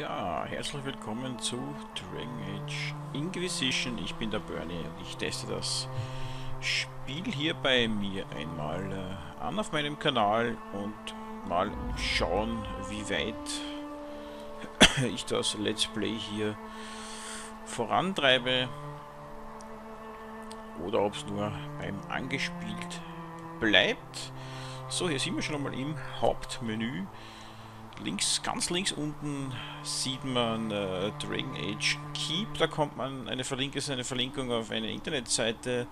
Ja, herzlich willkommen zu Dragon Age Inquisition. Ich bin der Bernie und ich teste das Spiel hier bei mir einmal äh, an auf meinem Kanal und mal schauen, wie weit ich das Let's Play hier vorantreibe oder ob es nur beim angespielt bleibt. So, hier sind wir schon einmal im Hauptmenü. Links, ganz links unten sieht man äh, Dragon Age Keep. Da kommt man eine Verlinkung, ist eine Verlinkung auf eine Internetseite.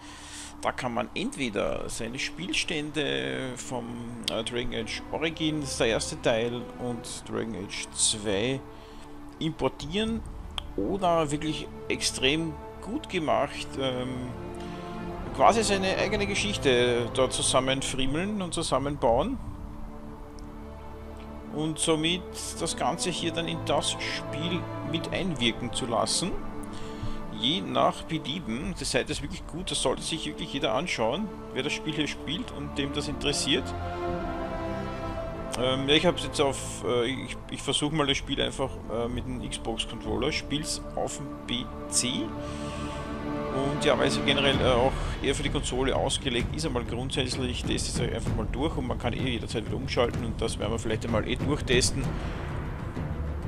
Da kann man entweder seine Spielstände vom äh, Dragon Age Origin, das ist der erste Teil, und Dragon Age 2 importieren oder wirklich extrem gut gemacht ähm, quasi seine eigene Geschichte dort zusammenfriemeln und zusammenbauen und somit das Ganze hier dann in das Spiel mit einwirken zu lassen. Je nach Belieben. Die Seite ist wirklich gut, das sollte sich wirklich jeder anschauen, wer das Spiel hier spielt und dem das interessiert. Ähm, ja, ich habe jetzt auf, äh, ich, ich versuche mal das Spiel einfach äh, mit dem Xbox-Controller, spiel's auf dem PC und ja, weil sie generell äh, auch eher für die Konsole ausgelegt ist, einmal grundsätzlich, teste es einfach mal durch und man kann eh jederzeit wieder umschalten und das werden wir vielleicht einmal eh durchtesten.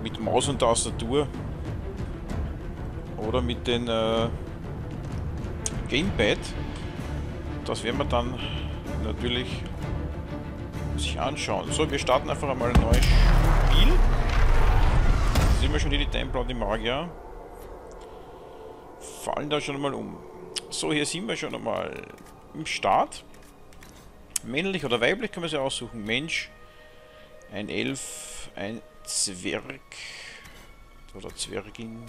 Mit Maus und Tastatur. Oder mit den äh, Gamepad. Das werden wir dann natürlich sich anschauen. So, wir starten einfach einmal ein neues Spiel. Da sind wir schon hier die Templar und die Magier fallen da schon einmal um. So, hier sind wir schon einmal im Start. Männlich oder weiblich kann man sich aussuchen. Mensch, ein Elf, ein Zwerg oder Zwergin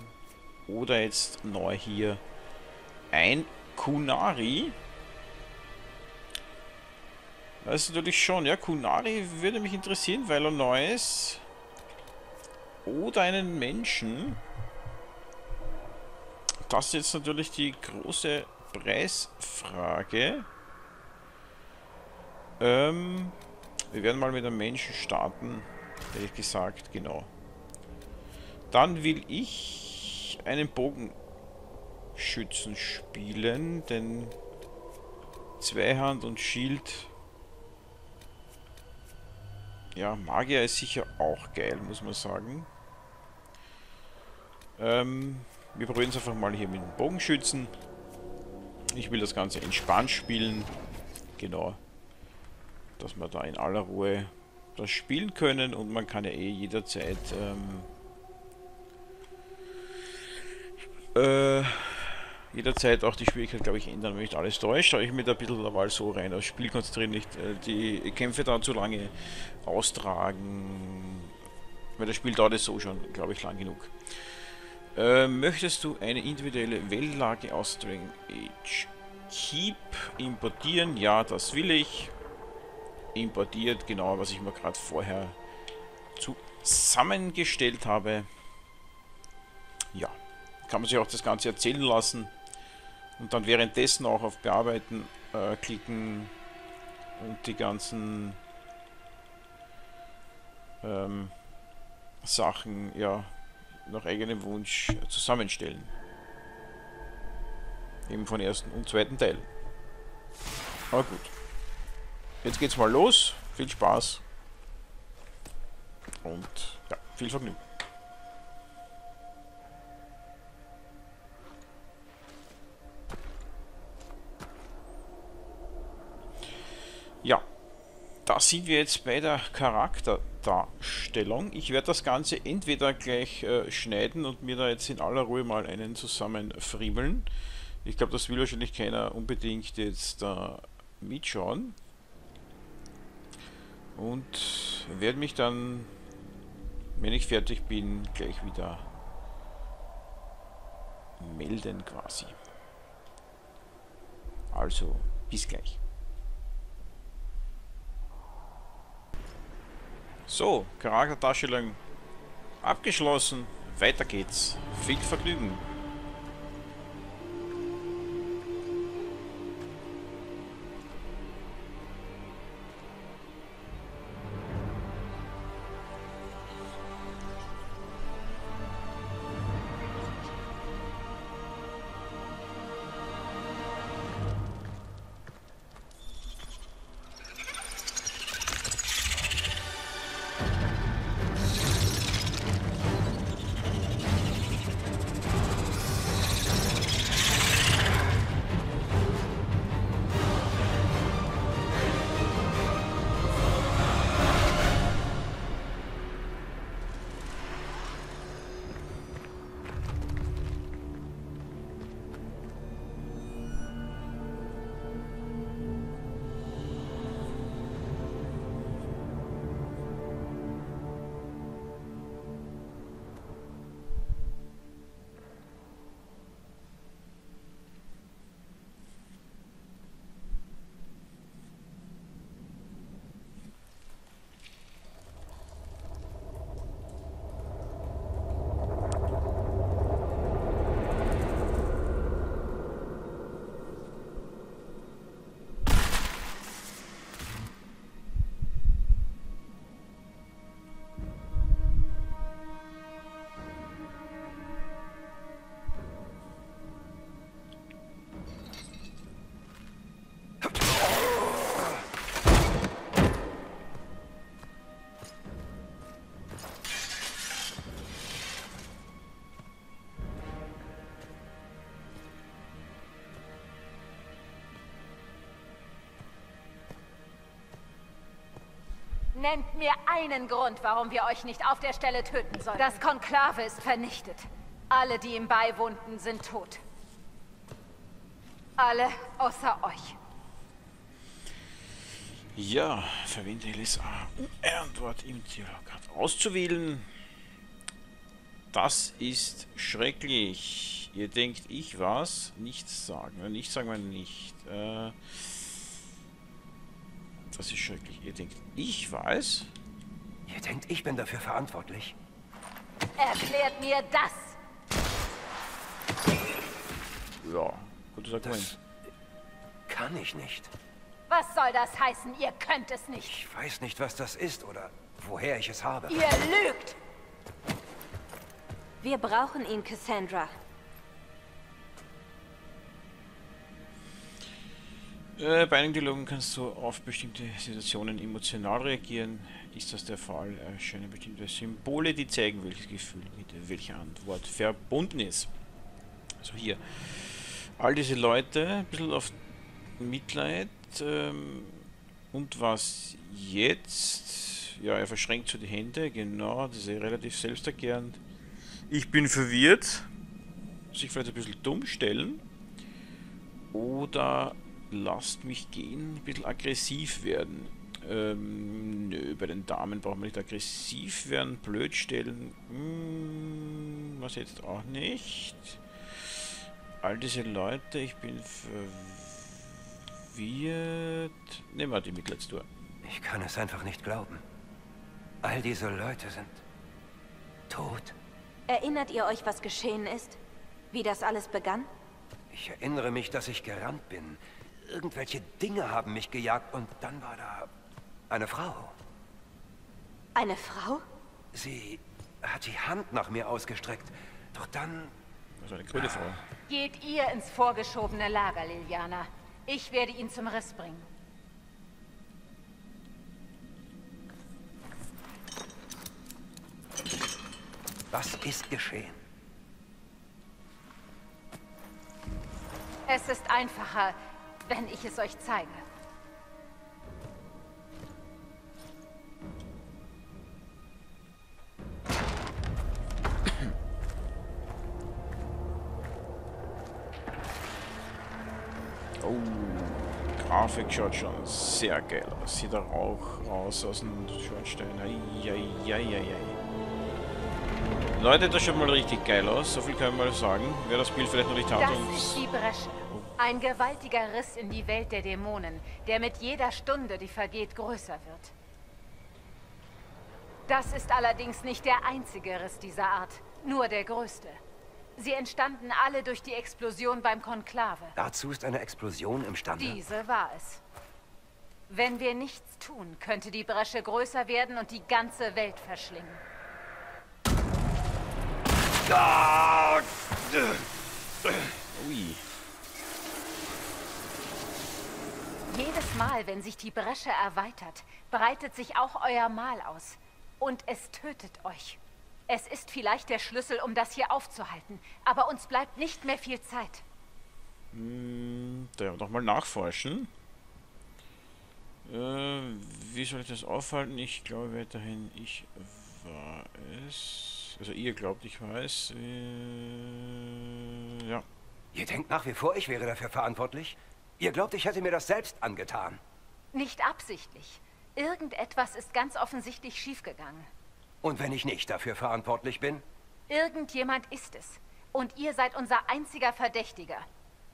oder jetzt neu hier ein Kunari. Das ist natürlich schon, ja, Kunari würde mich interessieren, weil er neu ist. Oder einen Menschen. Das ist jetzt natürlich die große Preisfrage. Ähm, wir werden mal mit einem Menschen starten, ehrlich gesagt, genau. Dann will ich einen Bogenschützen spielen, denn Zweihand und Schild ja, Magier ist sicher auch geil, muss man sagen. Ähm, wir probieren es einfach mal hier mit dem Bogenschützen. Ich will das Ganze entspannt spielen. Genau. Dass wir da in aller Ruhe das spielen können und man kann ja eh jederzeit ähm, äh, jederzeit auch die Schwierigkeit, glaube ich, ändern, wenn nicht alles täuscht. Aber ich mir da ein bisschen derweil so rein aufs Spiel konzentrieren, nicht äh, die Kämpfe da zu lange austragen. Weil das Spiel dauert es so schon, glaube ich, lang genug. Äh, möchtest du eine individuelle Wellenlage aus Dragon Age Keep importieren? Ja, das will ich. Importiert, genau, was ich mir gerade vorher zusammengestellt habe. Ja, kann man sich auch das Ganze erzählen lassen und dann währenddessen auch auf Bearbeiten äh, klicken und die ganzen ähm, Sachen ja nach eigenem Wunsch zusammenstellen. Eben von ersten und zweiten Teil. Aber gut. Jetzt geht's mal los. Viel Spaß. Und ja, viel Vergnügen. Ja, da sind wir jetzt bei der Charakterdarstellung. Ich werde das Ganze entweder gleich äh, schneiden und mir da jetzt in aller Ruhe mal einen zusammenfriemeln. Ich glaube, das will wahrscheinlich keiner unbedingt jetzt äh, mitschauen. Und werde mich dann, wenn ich fertig bin, gleich wieder melden quasi. Also, bis gleich. So, Charakterdarstellung abgeschlossen. Weiter geht's. Viel Vergnügen. Nennt mir einen Grund, warum wir euch nicht auf der Stelle töten sollen. Das Konklave ist vernichtet. Alle, die ihm beiwohnten, sind tot. Alle außer euch. Ja, verwende LSA, um Ehrenwort im Dialog auszuwählen. Das ist schrecklich. Ihr denkt, ich was? Nichts sagen. Nichts sagen wir nicht. Äh, das ist schrecklich. Ihr denkt, ich weiß? Ihr denkt, ich bin dafür verantwortlich? Erklärt mir das! Ja, gutes Argument. Das kann ich nicht. Was soll das heißen? Ihr könnt es nicht. Ich weiß nicht, was das ist oder woher ich es habe. Ihr lügt! Wir brauchen ihn, Cassandra. Äh, bei einigen Dialogen kannst du auf bestimmte Situationen emotional reagieren. Ist das der Fall, erscheinen bestimmte Symbole, die zeigen, welches Gefühl mit welcher Antwort verbunden ist. Also hier. All diese Leute, ein bisschen auf Mitleid. Ähm, und was jetzt? Ja, er verschränkt so die Hände, genau, das ist relativ selbsterklärend. Ich bin verwirrt. Sich vielleicht ein bisschen dumm stellen. Oder lasst mich gehen, ein bisschen aggressiv werden. Ähm, nö, bei den Damen braucht man nicht aggressiv werden, blöd stellen. Hm, was jetzt auch nicht. All diese Leute, ich bin verwirrt. Nehmen wir die Mitleidstour. Ich kann es einfach nicht glauben. All diese Leute sind tot. Erinnert ihr euch, was geschehen ist? Wie das alles begann? Ich erinnere mich, dass ich gerannt bin. Irgendwelche Dinge haben mich gejagt und dann war da eine Frau. Eine Frau? Sie hat die Hand nach mir ausgestreckt. Doch dann... Also eine grüne Frau. Geht ihr ins vorgeschobene Lager, Liliana. Ich werde ihn zum Riss bringen. Was ist geschehen? Es ist einfacher, wenn ich es euch zeige. Oh, Grafik schaut schon sehr geil aus. Sieht der Rauch raus aus dem Schornstein. Eieieiei. Leute, das schaut mal richtig geil aus. So viel kann ich mal sagen. Wer das Bild vielleicht noch nicht hat Das ist die Bresche. Ein gewaltiger Riss in die Welt der Dämonen, der mit jeder Stunde, die vergeht, größer wird. Das ist allerdings nicht der einzige Riss dieser Art, nur der größte. Sie entstanden alle durch die Explosion beim Konklave. Dazu ist eine Explosion imstande. Diese war es. Wenn wir nichts tun, könnte die Bresche größer werden und die ganze Welt verschlingen. Ui. Jedes Mal, wenn sich die Bresche erweitert, breitet sich auch euer Mal aus. Und es tötet euch. Es ist vielleicht der Schlüssel, um das hier aufzuhalten. Aber uns bleibt nicht mehr viel Zeit. Hm, da nochmal nachforschen. Äh, wie soll ich das aufhalten? Ich glaube weiterhin, ich war es. Also ihr glaubt, ich weiß. Äh, ja. Ihr denkt nach wie vor, ich wäre dafür verantwortlich? Ihr glaubt, ich hätte mir das selbst angetan? Nicht absichtlich. Irgendetwas ist ganz offensichtlich schiefgegangen. Und wenn ich nicht dafür verantwortlich bin? Irgendjemand ist es. Und ihr seid unser einziger Verdächtiger.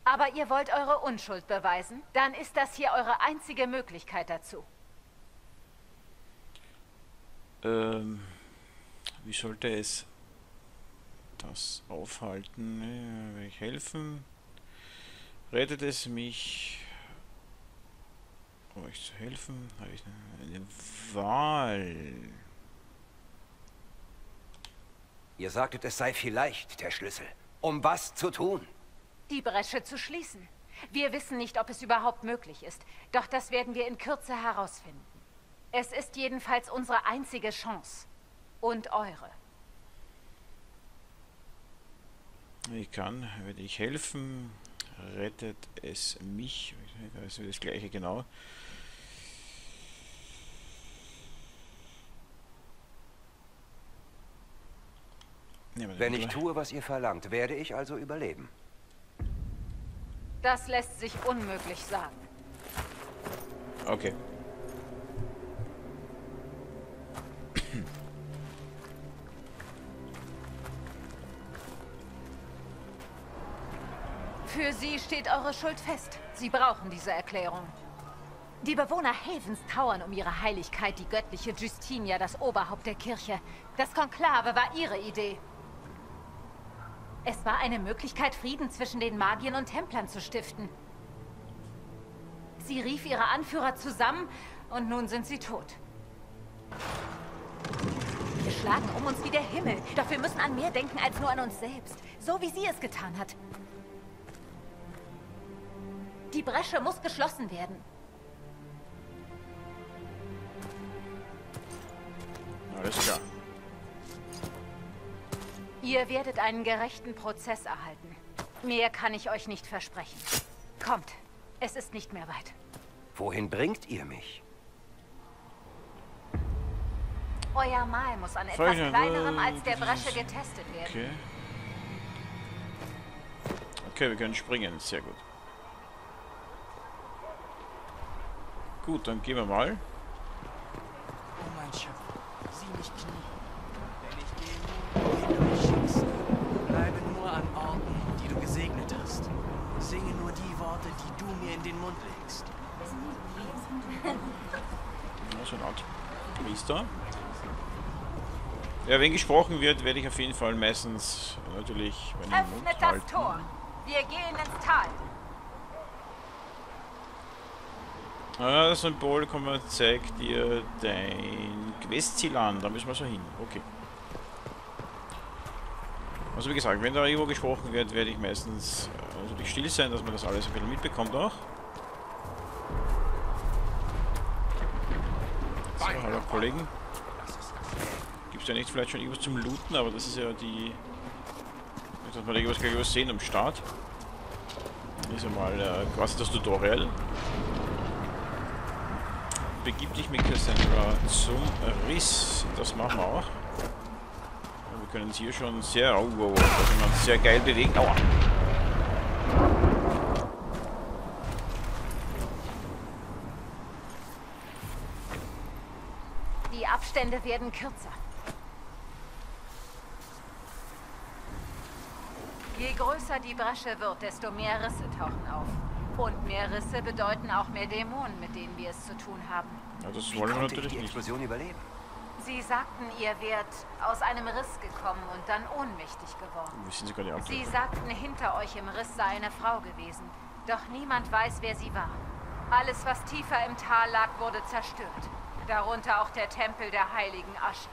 Aber ihr wollt eure Unschuld beweisen? Dann ist das hier eure einzige Möglichkeit dazu. Ähm, wie sollte es das aufhalten? Ja, will ich helfen? Rettet es mich, euch zu helfen? Habe ich eine Wahl? Ihr sagtet, es sei vielleicht der Schlüssel. Um was zu tun? Die Bresche zu schließen. Wir wissen nicht, ob es überhaupt möglich ist. Doch das werden wir in Kürze herausfinden. Es ist jedenfalls unsere einzige Chance. Und eure. Ich kann, werde ich helfen rettet es mich. Das ist das gleiche genau. Wenn ich tue, was ihr verlangt, werde ich also überleben. Das lässt sich unmöglich sagen. Okay. Für Sie steht eure Schuld fest. Sie brauchen diese Erklärung. Die Bewohner Havens trauern um ihre Heiligkeit, die göttliche Justinia, das Oberhaupt der Kirche. Das Konklave war ihre Idee. Es war eine Möglichkeit, Frieden zwischen den Magiern und Templern zu stiften. Sie rief ihre Anführer zusammen und nun sind sie tot. Wir schlagen um uns wie der Himmel, doch wir müssen an mehr denken als nur an uns selbst. So wie sie es getan hat. Die Bresche muss geschlossen werden. Alles klar. Ihr werdet einen gerechten Prozess erhalten. Mehr kann ich euch nicht versprechen. Kommt, es ist nicht mehr weit. Wohin bringt ihr mich? Euer Mal muss an etwas Folgende- kleinerem als der Bresche getestet werden. Okay. Okay, wir können springen. Sehr gut. Gut, dann gehen wir mal. Oh mein Schöpfer, sieh mich knien. Wenn ich gehe, wohin du mich schickst. Bleibe nur an Orten, die du gesegnet hast. Singe nur die Worte, die du mir in den Mund legst. Ja, so eine Art Priester. Ja, wenn gesprochen wird, werde ich auf jeden Fall meistens natürlich meinen Mund Öffnet das halten. Tor. Wir gehen ins Tal. Ah, das Symbol kommen, zeigt dir dein Questziel an. Da müssen wir so hin. Okay. Also wie gesagt, wenn da irgendwo gesprochen wird, werde ich meistens äh, natürlich still sein, dass man das alles ein bisschen mitbekommt auch. So, hallo Kollegen. Gibt es ja nicht vielleicht schon irgendwas zum Looten, aber das ist ja die... Jetzt hat man irgendwas gleich was sehen am Start. Ist ja mal äh, quasi das Tutorial begib dich mit Cassandra zum Riss. Das machen wir auch. Wir können uns hier schon sehr, oh, oh, oh, sehr geil bewegen. Aua. Die Abstände werden kürzer. Je größer die Bresche wird, desto mehr Risse tauchen auf. Und mehr Risse bedeuten auch mehr Dämonen, mit denen wir es zu tun haben. Ja, das Wie wollen wir natürlich die nicht. Explosion überleben? Sie sagten, ihr wärt aus einem Riss gekommen und dann ohnmächtig geworden. Wir sind sogar die Sie sagten, hinter euch im Riss sei eine Frau gewesen. Doch niemand weiß, wer sie war. Alles, was tiefer im Tal lag, wurde zerstört. Darunter auch der Tempel der heiligen Asche.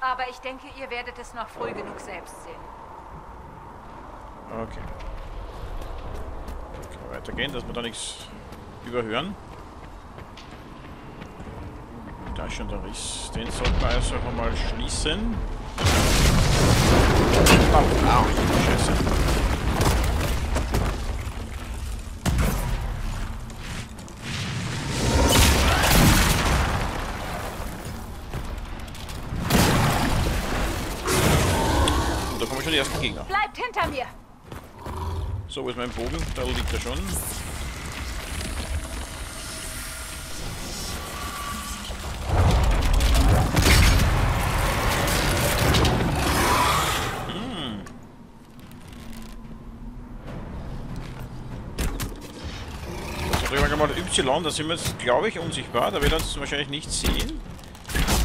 Aber ich denke, ihr werdet es noch früh genug selbst sehen. Okay. Weitergehen, dass wir da nichts überhören. Da ist schon der Riss. Den sollten wir also einfach mal schließen. Au, au, Scheiße. Da kommen schon die ersten Gegner. Bleibt hinter mir! So, wo ist mein Bogen? Da liegt er schon. Hm. So, drücken wir mal Y, da sind wir jetzt, glaube ich, unsichtbar. Da wird uns wahrscheinlich nicht sehen.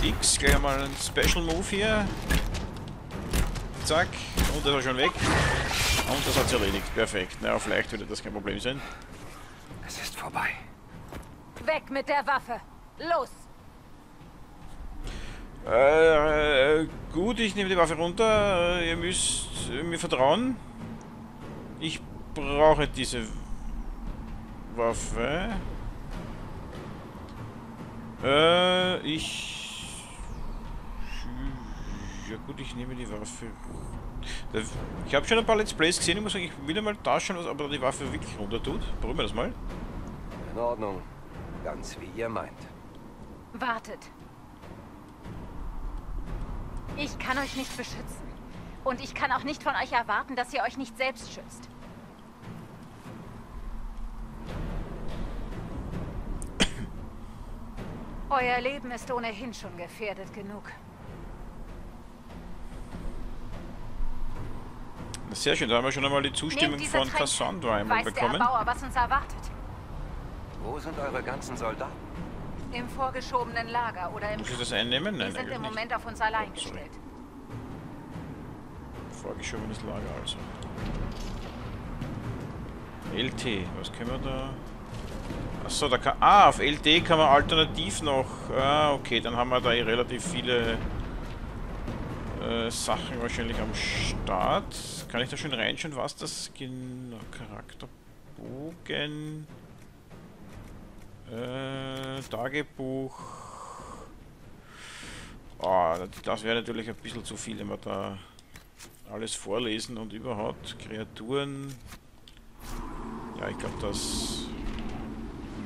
X, gleich mal ein Special Move hier. Zack, und das war schon weg. Und das hat's erledigt. Perfekt. Na, vielleicht würde das kein Problem sein. Es ist vorbei. Weg mit der Waffe! Los! Äh, gut, ich nehme die Waffe runter. Äh, Ihr müsst äh, mir vertrauen. Ich brauche diese Waffe. Äh, ich... Ja gut, ich nehme die Waffe. Da- Ich habe schon ein paar Let's Plays gesehen. Ich muss sagen, ich will mal da schauen, was aber die Waffe wirklich runter tut. Probieren wir das mal. In Ordnung. Ganz wie ihr meint. Wartet. Ich kann euch nicht beschützen. Und ich kann auch nicht von euch erwarten, dass ihr euch nicht selbst schützt. Euer Leben ist ohnehin schon gefährdet genug. Sehr schön, da haben wir schon einmal die Zustimmung von Tränke. Cassandra einmal Weiß der bekommen. Erbauer, was uns erwartet? Wo sind eure ganzen Soldaten? Im vorgeschobenen Lager oder im Muss ich das einnehmen? Wir Nein, sind eigentlich im nicht. Moment auf uns allein Sorry. gestellt. Vorgeschobenes Lager also. LT, was können wir da? Achso, da kann. Ah, auf LT kann man alternativ noch. Ah, okay, dann haben wir da eh relativ viele äh, Sachen wahrscheinlich am Start. Kann ich da schon reinschauen, was das genau. Charakterbogen. Äh, Tagebuch. Ah, das wäre natürlich ein bisschen zu viel, wenn wir da alles vorlesen und überhaupt Kreaturen. Ja, ich glaube, das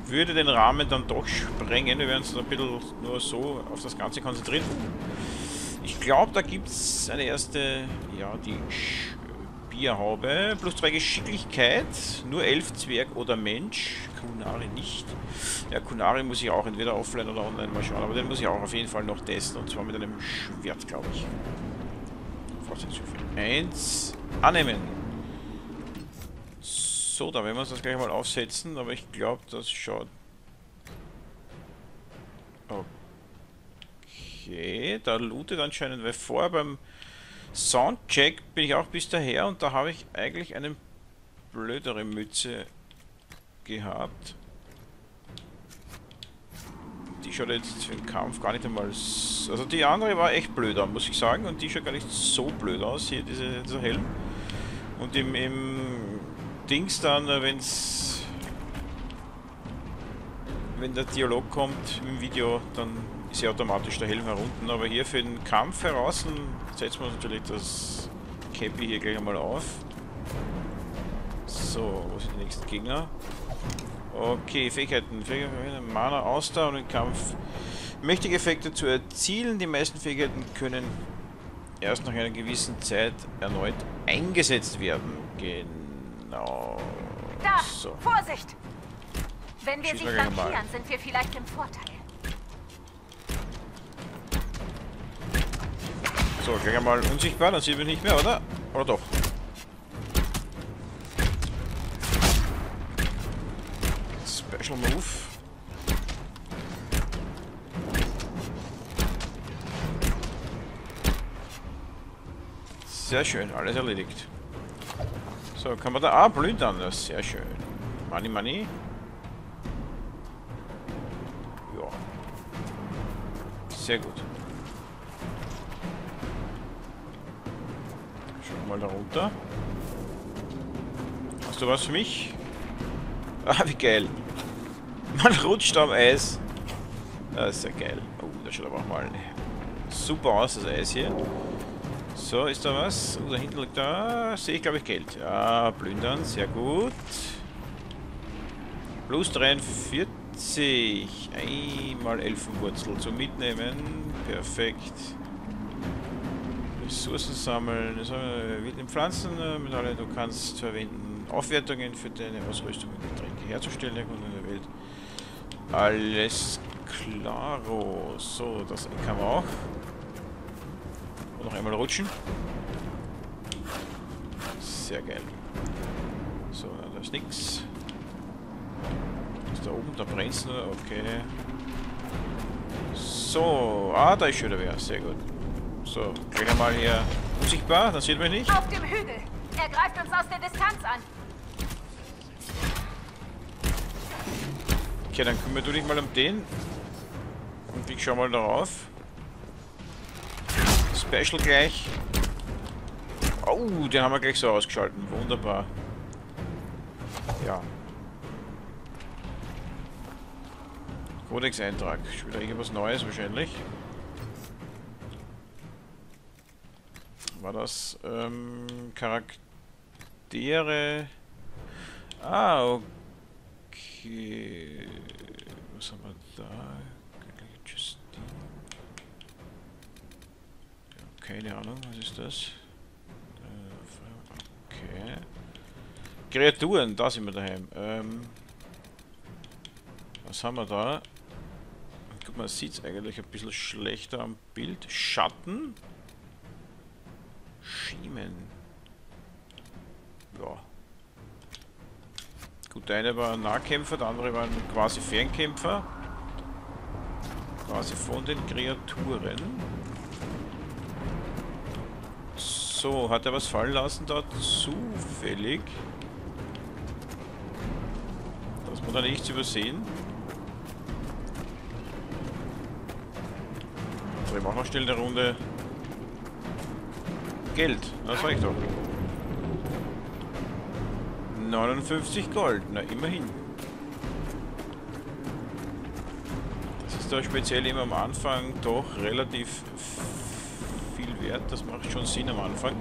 würde den Rahmen dann doch sprengen. Wir werden uns ein bisschen nur so auf das Ganze konzentrieren. Ich glaube, da gibt es eine erste, ja, die Bierhaube. Plus zwei Geschicklichkeit. Nur elf Zwerg oder Mensch. Kunari nicht. Ja, Kunari muss ich auch entweder offline oder online mal schauen. Aber den muss ich auch auf jeden Fall noch testen. Und zwar mit einem Schwert, glaube ich. Für 1. Annehmen. So, da werden wir uns das gleich mal aufsetzen. Aber ich glaube, das schaut... Okay, da lootet anscheinend, weil vorher beim Soundcheck bin ich auch bis daher und da habe ich eigentlich eine blödere Mütze gehabt. Die schaut jetzt für den Kampf gar nicht einmal... s- Also die andere war echt blöd an, muss ich sagen. Und die schaut gar nicht so blöd aus, hier diese, dieser Helm. Und im, im Dings dann, wenn es... Wenn der Dialog kommt im Video, dann ist ja automatisch der Helm herunten. Aber hier für den Kampf heraus setzen wir uns natürlich das Cappy hier gleich einmal auf. So, wo sind die nächsten Gegner? Okay, Fähigkeiten. Fähigkeiten, Mana, Ausdauer und im Kampf. Mächtige Effekte zu erzielen. Die meisten Fähigkeiten können erst nach einer gewissen Zeit erneut eingesetzt werden. Genau. Da! So. Vorsicht! Wenn wir sie flankieren, sind wir vielleicht im Vorteil. So, gleich einmal unsichtbar, dann sieht man nicht mehr, oder? Oder doch? Special Move. Sehr schön, alles erledigt. So, kann man da... Ah, das ist sehr schön. Money, money. Ja. Sehr gut. Schauen wir mal da runter. Hast du was für mich? Ah, wie geil. Man rutscht am Eis. Das ist ja geil. Oh, das schaut aber auch mal super aus, das Eis hier. So, ist da was? Oh, da hinten liegt da. Sehe ich, glaube ich, Geld. Ja, plündern, sehr gut. Plus 43. Einmal Elfenwurzel zum Mitnehmen. Perfekt. Ressourcen sammeln. Wilden Pflanzen. äh, Mit alle, du kannst verwenden. Aufwertungen für deine Ausrüstung und Getränke herzustellen. Der Kunde der Welt. Alles klaro. So, das kann man auch. Und noch einmal rutschen. Sehr geil. So, da ist nix. Ist da oben, da brennt's nur. Okay. So, ah, da ist schon wieder wer. Sehr gut. So, gleich einmal hier unsichtbar, dann sieht man nicht. Auf dem Hügel! Er greift uns aus der Distanz an. Okay, dann kümmere du dich mal um den. Und ich schau mal darauf. Special gleich. Oh, den haben wir gleich so ausgeschalten. Wunderbar. Ja. Codex-Eintrag. Schon wieder irgendwas Neues wahrscheinlich. War das ähm, Charaktere? Ah, okay. Was haben wir da? Keine Ahnung, was ist das? Okay. Kreaturen, da sind wir daheim. Ähm, was haben wir da? Guck mal, sieht es eigentlich ein bisschen schlechter am Bild. Schatten. Schiemen. Ja. Gut, der eine war ein Nahkämpfer, der andere war quasi Fernkämpfer. Quasi von den Kreaturen. So, hat er was fallen lassen dort? Zufällig. Das muss er nichts übersehen. So, ich mache noch schnell eine Runde Geld. Das war ich doch. 59 Gold, na immerhin. Das ist da speziell immer am Anfang doch relativ viel wert. Das macht schon Sinn am Anfang.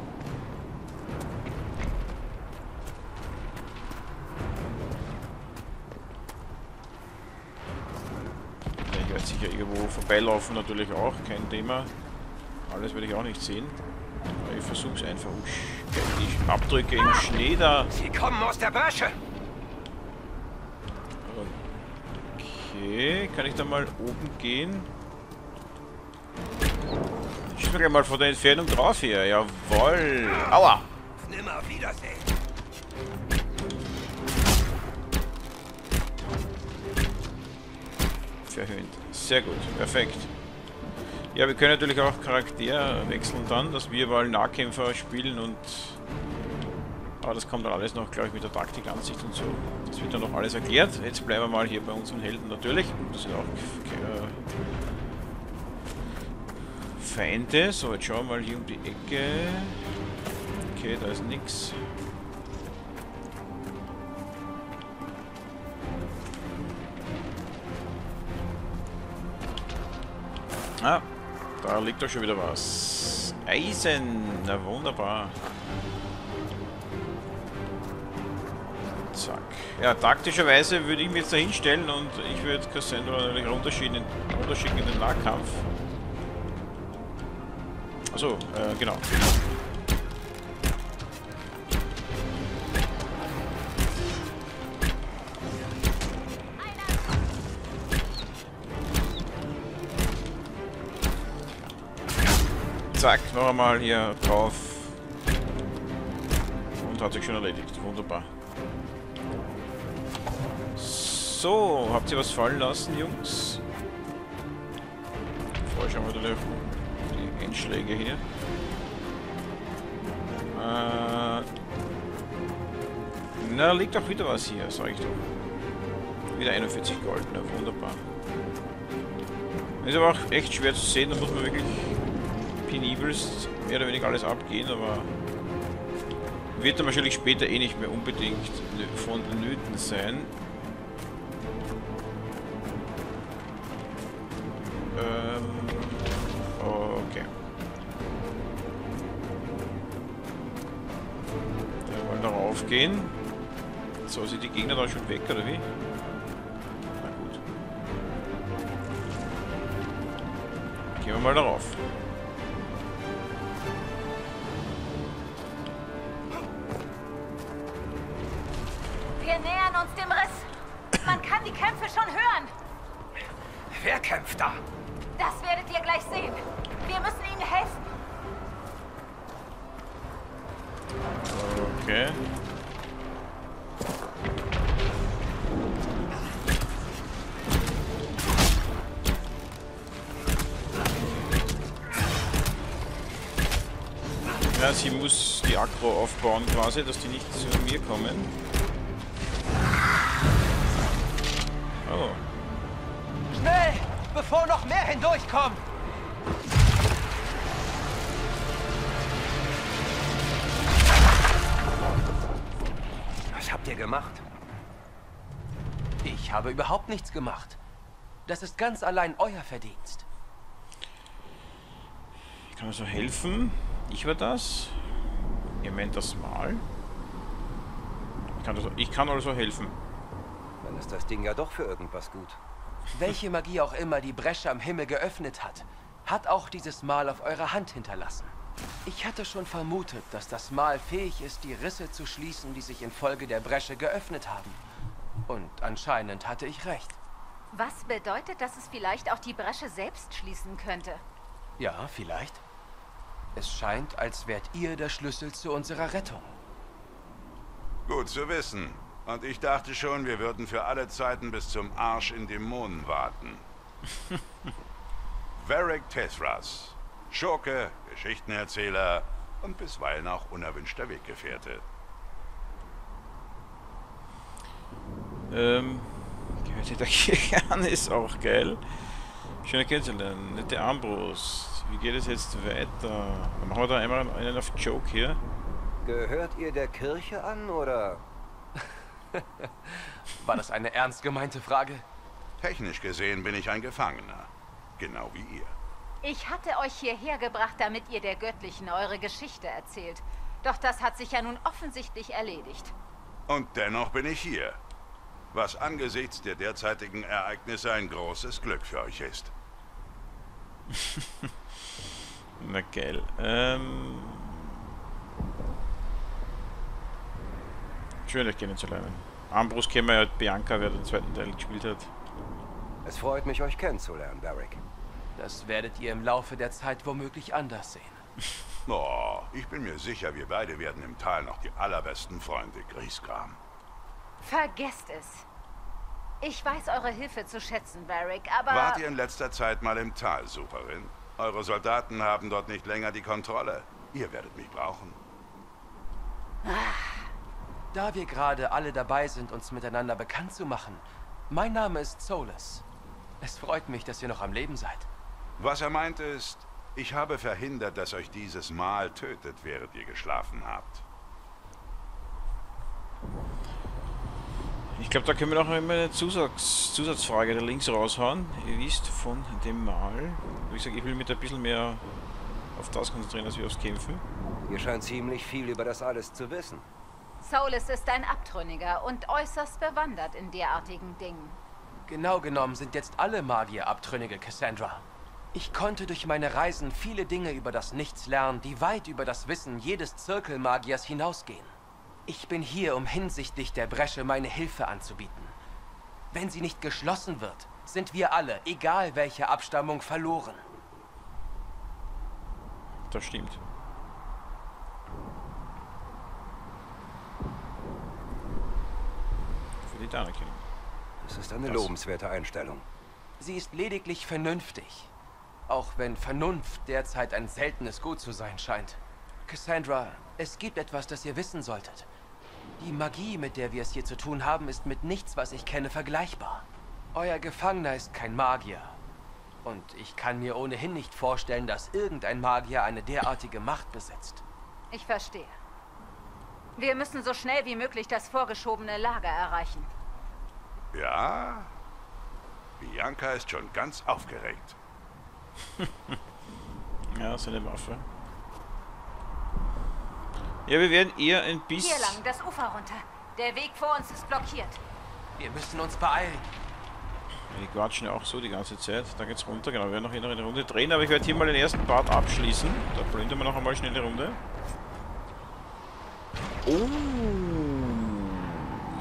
Ich werde sicher irgendwo vorbeilaufen, natürlich auch, kein Thema. Alles werde ich auch nicht sehen. Ich versuche es einfach. Die Abdrücke im Schnee da. Sie kommen aus der Bresche. Okay, kann ich da mal oben gehen? Ich springe mal von der Entfernung drauf hier. Jawoll. Aua. Nimmer Wiedersehen. Verhöhnt. Sehr gut. Perfekt. Ja, wir können natürlich auch Charakter wechseln dann, dass wir mal Nahkämpfer spielen und... Aber das kommt dann alles noch, glaube ich, mit der Taktikansicht und so. Das wird dann noch alles erklärt. Jetzt bleiben wir mal hier bei unseren Helden natürlich. Das sind auch äh, Feinde. So, jetzt schauen wir mal hier um die Ecke. Okay, da ist nichts. Ah, da liegt doch schon wieder was. Eisen, na wunderbar. Zack. Ja, taktischerweise würde ich mich jetzt da hinstellen und ich würde Cassandra natürlich runterschicken, runterschicken in den Nahkampf. Achso, äh, genau. Zack, noch einmal hier drauf. Und hat sich schon erledigt. Wunderbar. So, habt ihr was fallen lassen, Jungs? Vorher wir wieder die Endschläge hier. Äh, na, liegt doch wieder was hier, sag ich doch. Wieder 41 Gold, na wunderbar. Ist aber auch echt schwer zu sehen, da muss man wirklich penibelst mehr oder weniger alles abgehen, aber wird dann wahrscheinlich später eh nicht mehr unbedingt von Nöten sein. Ähm, okay. Wir wollen darauf gehen. So, sind die Gegner da schon weg, oder wie? Na gut. Gehen wir mal darauf. Wer kämpft da? Das werdet ihr gleich sehen. Wir müssen ihnen helfen. Okay. Ja, sie muss die Aggro aufbauen quasi, dass die nicht zu mir kommen. Mehr hindurchkommen. Was habt ihr gemacht? Ich habe überhaupt nichts gemacht. Das ist ganz allein euer Verdienst. Ich kann also helfen. Ich war das. Ihr meint das mal. Ich kann also, ich kann also helfen. Dann ist das Ding ja doch für irgendwas gut. Welche Magie auch immer die Bresche am Himmel geöffnet hat, hat auch dieses Mal auf eurer Hand hinterlassen. Ich hatte schon vermutet, dass das Mal fähig ist, die Risse zu schließen, die sich infolge der Bresche geöffnet haben. Und anscheinend hatte ich recht. Was bedeutet, dass es vielleicht auch die Bresche selbst schließen könnte? Ja, vielleicht. Es scheint, als wärt ihr der Schlüssel zu unserer Rettung. Gut zu wissen. Und ich dachte schon, wir würden für alle Zeiten bis zum Arsch in Dämonen warten. Varric Tethras. Schurke, Geschichtenerzähler und bisweilen auch unerwünschter Weggefährte. Ähm, gehört der Kirche an, ist auch geil. Schöne kennenzulernen. Nette Armbrust. Wie geht es jetzt weiter? Dann machen wir da einmal einen auf Joke hier. Gehört ihr der Kirche an, oder? War das eine ernst gemeinte Frage? Technisch gesehen bin ich ein Gefangener. Genau wie ihr. Ich hatte euch hierher gebracht, damit ihr der Göttlichen eure Geschichte erzählt. Doch das hat sich ja nun offensichtlich erledigt. Und dennoch bin ich hier. Was angesichts der derzeitigen Ereignisse ein großes Glück für euch ist. Na geil. Ähm. Schön, euch kennenzulernen. Ambrus kennen wir ja Bianca, wer den zweiten Teil gespielt hat. Es freut mich, euch kennenzulernen, Barrick. Das werdet ihr im Laufe der Zeit womöglich anders sehen. Oh, ich bin mir sicher, wir beide werden im Tal noch die allerbesten Freunde Grieskram. Vergesst es. Ich weiß eure Hilfe zu schätzen, Barrick, aber... Wart ihr in letzter Zeit mal im Tal, Superin? Eure Soldaten haben dort nicht länger die Kontrolle. Ihr werdet mich brauchen. Da wir gerade alle dabei sind, uns miteinander bekannt zu machen, mein Name ist Solus. Es freut mich, dass ihr noch am Leben seid. Was er meint ist, ich habe verhindert, dass euch dieses Mal tötet, während ihr geschlafen habt. Ich glaube, da können wir noch einmal eine Zusatz Zusatzfrage da links raushauen. Ihr wisst von dem Mal. Wie gesagt, ich will mich da ein bisschen mehr auf das konzentrieren, als wir aufs Kämpfen. Ihr scheint ziemlich viel über das alles zu wissen. Solus ist ein Abtrünniger und äußerst bewandert in derartigen Dingen. Genau genommen sind jetzt alle Magier Abtrünnige, Cassandra. Ich konnte durch meine Reisen viele Dinge über das Nichts lernen, die weit über das Wissen jedes Zirkelmagiers hinausgehen. Ich bin hier, um hinsichtlich der Bresche meine Hilfe anzubieten. Wenn sie nicht geschlossen wird, sind wir alle, egal welche Abstammung, verloren. Das stimmt. Die Anerkennung. Das ist eine Was? lobenswerte Einstellung. Sie ist lediglich vernünftig. Auch wenn Vernunft derzeit ein seltenes Gut zu sein scheint. Cassandra, es gibt etwas, das ihr wissen solltet. Die Magie, mit der wir es hier zu tun haben, ist mit nichts, was ich kenne, vergleichbar. Euer Gefangener ist kein Magier. Und ich kann mir ohnehin nicht vorstellen, dass irgendein Magier eine derartige Macht besitzt. Ich verstehe. Wir müssen so schnell wie möglich das vorgeschobene Lager erreichen. Ja? Bianca ist schon ganz aufgeregt. Ja, seine Waffe. Ja, wir werden eher ein bisschen... Hier lang, das Ufer runter. Der Weg vor uns ist blockiert. Wir müssen uns beeilen. Die quatschen ja auch so die ganze Zeit. Da geht's runter, genau. Wir werden noch hier noch eine Runde drehen, aber ich werde hier mal den ersten Part abschließen. Da plündern wir noch einmal schnell eine Runde. Oh.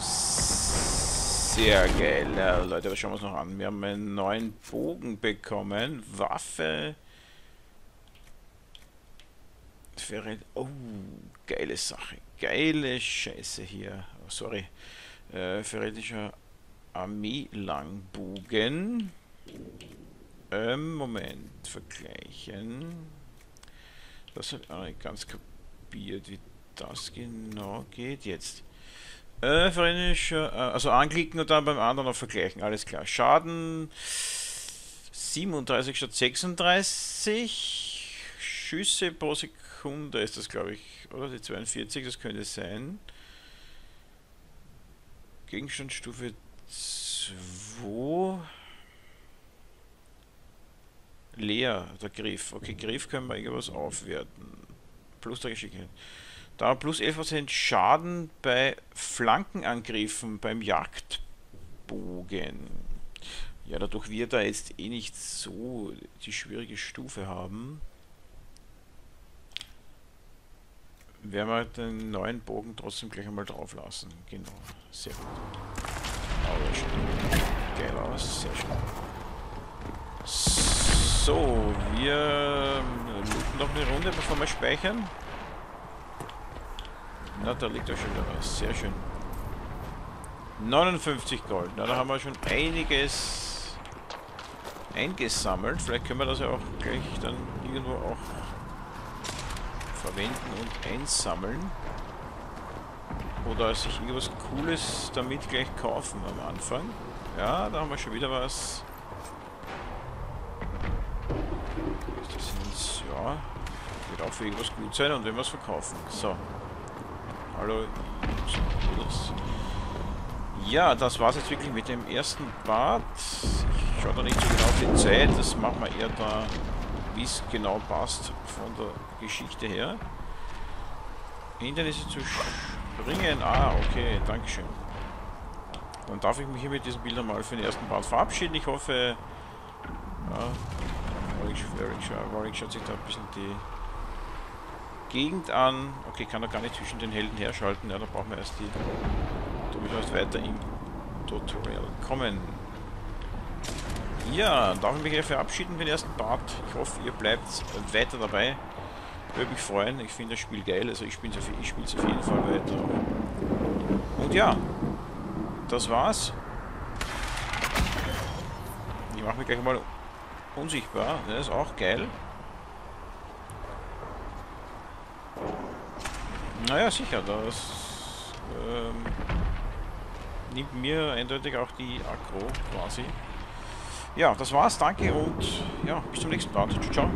Sehr geil. Ja, Leute, schauen wir uns noch an? Wir haben einen neuen Bogen bekommen. Waffe. Oh, geile Sache. Geile Scheiße hier. Oh, sorry. Äh, Ferretischer Armee-Langbogen. Ähm, Moment. Vergleichen. Das hat auch nicht ganz kapiert, wie das genau geht. Jetzt. Äh, äh, also anklicken und dann beim anderen noch vergleichen. Alles klar. Schaden 37 statt 36. Schüsse pro Sekunde ist das, glaube ich. Oder die 42, das könnte sein. Gegenstandsstufe 2. Leer, der Griff. Okay, Griff können wir irgendwas aufwerten. Plus der Geschicklichkeit. Da plus 11% Schaden bei Flankenangriffen beim Jagdbogen. Ja, dadurch wir da jetzt eh nicht so die schwierige Stufe haben. werden wir den neuen Bogen trotzdem gleich einmal drauf lassen. Genau, sehr gut. Ja, schaut geil aus, sehr schön. So, wir looten noch eine Runde, bevor wir speichern. Na, da liegt auch schon wieder was, sehr schön. 59 Gold, na da haben wir schon einiges eingesammelt. Vielleicht können wir das ja auch gleich dann irgendwo auch verwenden und einsammeln. Oder sich irgendwas Cooles damit gleich kaufen am Anfang. Ja, da haben wir schon wieder was. Das sind, ja, wird auch für irgendwas gut sein und wenn wir es verkaufen. So. Hallo, ja, das war es jetzt wirklich mit dem ersten Part. Ich schaue da nicht so genau auf die Zeit, das machen wir eher da, wie es genau passt von der Geschichte her. Hindernisse zu springen. Ah, okay, Dankeschön. Dann darf ich mich hier mit diesen Bildern mal für den ersten Part verabschieden. Ich hoffe, ja, Warwick schaut sich da ein bisschen die Gegend an. Okay, kann er gar nicht zwischen den Helden herschalten. Ja, da brauchen wir erst die durchaus weiter im Tutorial kommen. Ja, darf ich mich hier verabschieden für den ersten Part. Ich hoffe, ihr bleibt weiter dabei. Würde mich freuen. Ich finde das Spiel geil. Also ich spiele es auf, jeden Fall weiter. Und ja, das war's. Ich mache mich gleich mal unsichtbar. Das ist auch geil. Naja, sicher, das ähm, nimmt mir eindeutig auch die Akro quasi. Ja, das war's, danke und ja, bis zum nächsten Mal. Ciao, ciao.